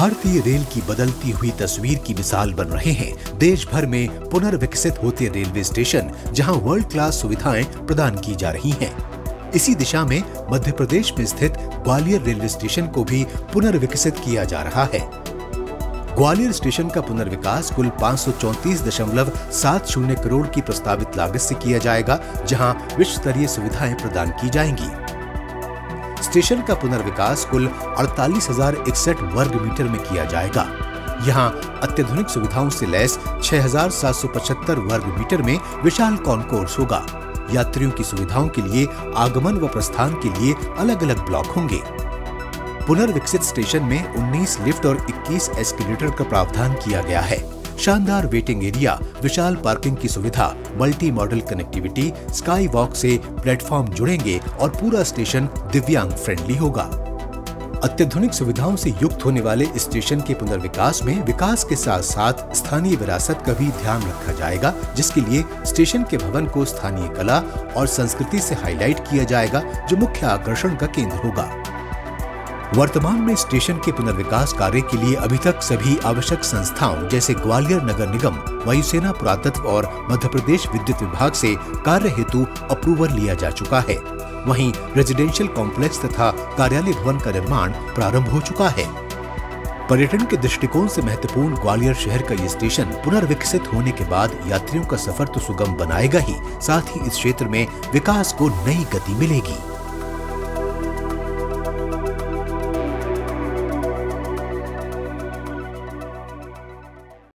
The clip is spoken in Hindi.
भारतीय रेल की बदलती हुई तस्वीर की मिसाल बन रहे हैं। देश भर में पुनर्विकसित होते रेलवे स्टेशन, जहाँ वर्ल्ड क्लास सुविधाएँ प्रदान की जा रही हैं। इसी दिशा में मध्य प्रदेश में स्थित ग्वालियर रेलवे स्टेशन को भी पुनर्विकसित किया जा रहा है। ग्वालियर स्टेशन का पुनर्विकास कुल पाँच करोड़ की प्रस्तावित लागत से किया जाएगा, जहाँ विश्व स्तरीय सुविधाएँ प्रदान की जाएँगी। स्टेशन का पुनर्विकास कुल अड़तालीस वर्ग मीटर में किया जाएगा। यहाँ अत्याधुनिक सुविधाओं से लैस 6,775 वर्ग मीटर में विशाल कॉन्कोर्स होगा। यात्रियों की सुविधाओं के लिए आगमन व प्रस्थान के लिए अलग अलग ब्लॉक होंगे। पुनर्विकसित स्टेशन में 19 लिफ्ट और 21 एस्केलेटर का प्रावधान किया गया है। शानदार वेटिंग एरिया, विशाल पार्किंग की सुविधा multi modal connectivity sky walk से प्लेटफॉर्म जुड़ेंगे और पूरा स्टेशन दिव्यांग फ्रेंडली होगा। अत्याधुनिक सुविधाओं से युक्त होने वाले स्टेशन के पुनर्विकास में विकास के साथ साथ स्थानीय विरासत का भी ध्यान रखा जाएगा, जिसके लिए स्टेशन के भवन को स्थानीय कला और संस्कृति से हाईलाइट किया जाएगा, जो मुख्य आकर्षण का केंद्र होगा। वर्तमान में स्टेशन के पुनर्विकास कार्य के लिए अभी तक सभी आवश्यक संस्थाओं जैसे ग्वालियर नगर निगम, वायुसेना पुरातत्व और मध्य प्रदेश विद्युत विभाग से कार्य हेतु अप्रूवल लिया जा चुका है। वहीं रेजिडेंशियल कॉम्प्लेक्स तथा कार्यालय भवन का निर्माण प्रारंभ हो चुका है। पर्यटन के दृष्टिकोण से महत्वपूर्ण ग्वालियर शहर का ये स्टेशन पुनर्विकसित होने के बाद यात्रियों का सफ़र तो सुगम बनाएगा ही, साथ ही इस क्षेत्र में विकास को नई गति मिलेगी।